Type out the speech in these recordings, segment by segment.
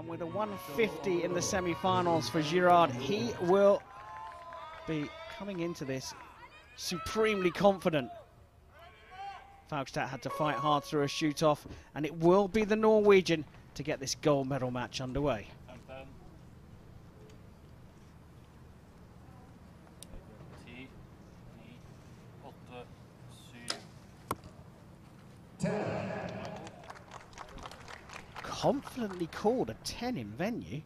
And with a 150 in the semi-finals for Girard, he will be coming into this supremely confident. Faugstad had to fight hard through a shoot-off, and it will be the Norwegian to get this gold medal match underway. Femten. Confidently called a 10 in venue.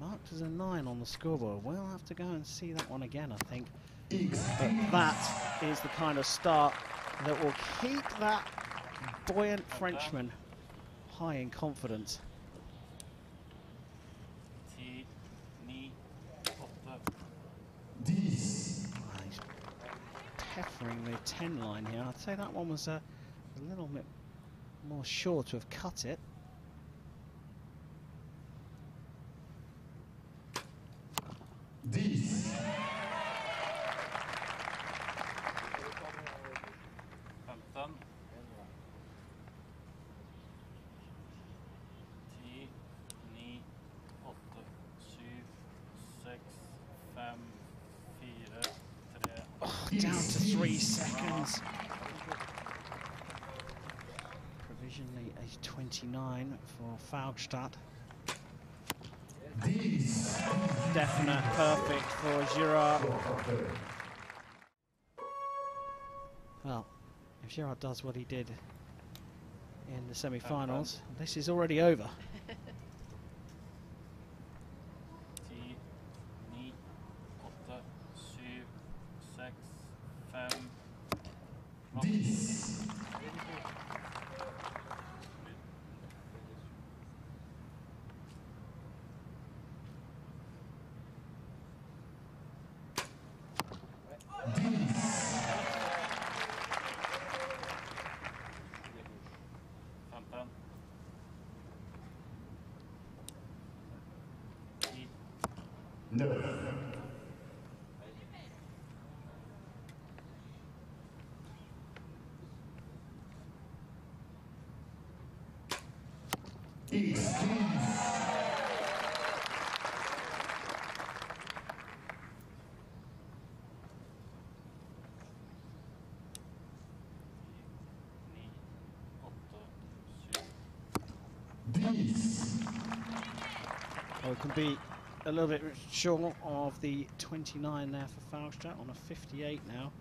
Marked as a 9 on the scoreboard. We'll have to go and see that one again, I think. But that is the kind of start that will keep that buoyant Frenchman high in confidence. He's the 10 line here. I'd say that one was a, a little bit more sure to have cut it. Down to three seconds. Provisionally a 29 for Faugstad. Definite perfect for Girard. Well, if Girard does what he did in the semi-finals, this is already over. ni, åtte, syv. Well, it can be a little bit short of the 29 there for Faugstad on a 58 now.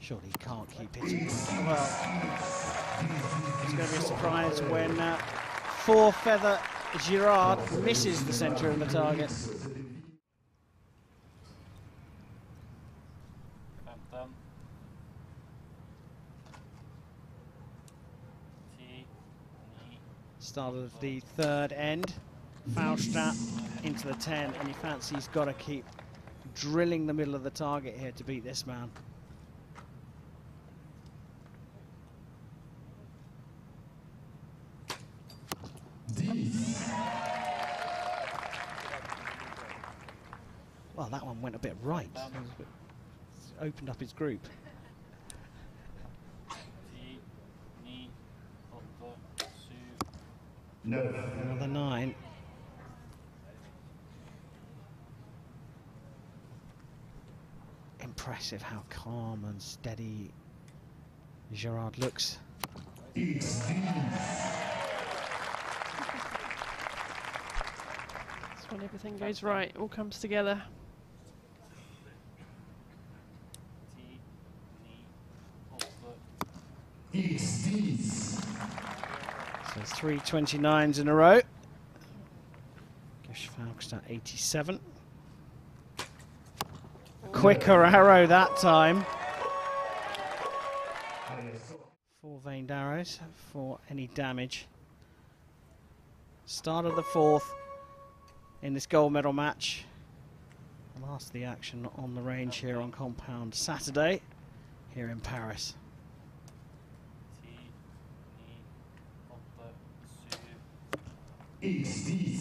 Surely he can't keep hitting. Well, it's going to be a surprise when uh, four feather Girard misses the centre of the target. Femten. Ti, ni, Start of the third end. Faugstad into the 10, and you fancy he's got to keep drilling the middle of the target here to beat this man. Well, that one went a bit right. It bit- opened up his group. Another nine. Impressive how calm and steady Girard looks. That's when everything goes right, all comes together. So three 29s in a row. Gish Faugstad 87. Quicker arrow that time. Four veined arrows for any damage. Start of the fourth in this gold medal match. Last of the action on the range here on Compound Saturday here in Paris. ti, ni,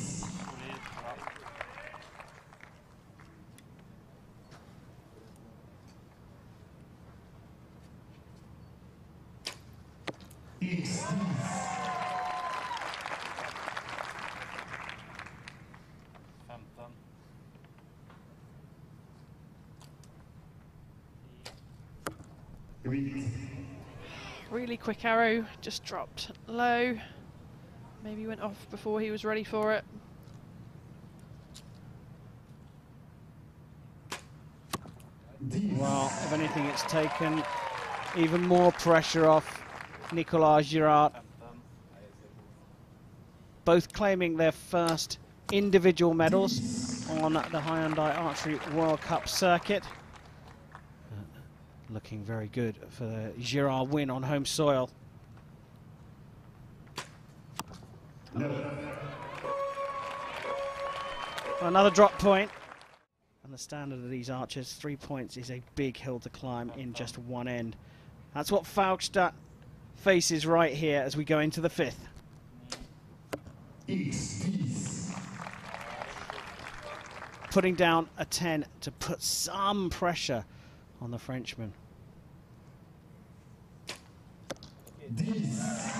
60s. Really quick arrow, just dropped low. Maybe went off before he was ready for it. Well, if anything, it's taken even more pressure off Nicolas Girard. both claiming their first individual medals on the Hyundai Archery World Cup circuit. Uh, looking very good for the Girard win on home soil. Another drop point. And the standard of these archers, three points is a big hill to climb in just one end. That's what Faugstad faces right here as we go into the fifth. putting down a 10 to put some pressure on the Frenchman. Femton.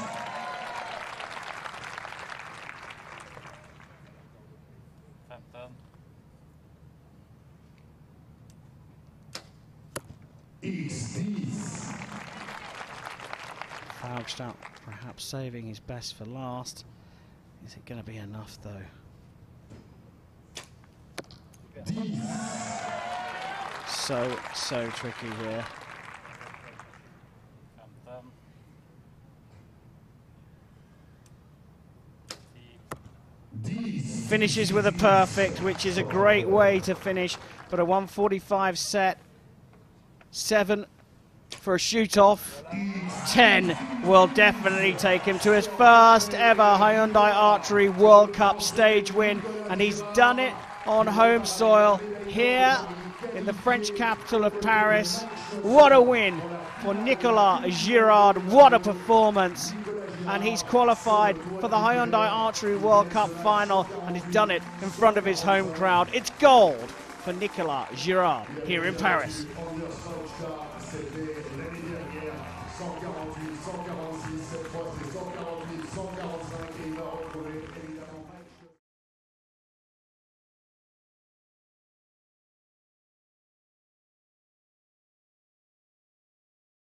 Faugstad perhaps saving his best for last. Is it going to be enough though? So, so tricky here. Finishes with a perfect, which is a great way to finish, but a 145 set. Seven for a shoot off. 10 will definitely take him to his first ever Hyundai Archery World Cup stage win, and he's done it on home soil here in the French capital of Paris. What a win for Nicolas Girard! What a performance! And he's qualified for the Hyundai Archery World Cup final, and he's done it in front of his home crowd. It's gold for Nicolas Girard here in Paris. 148, 149, 145 kilo.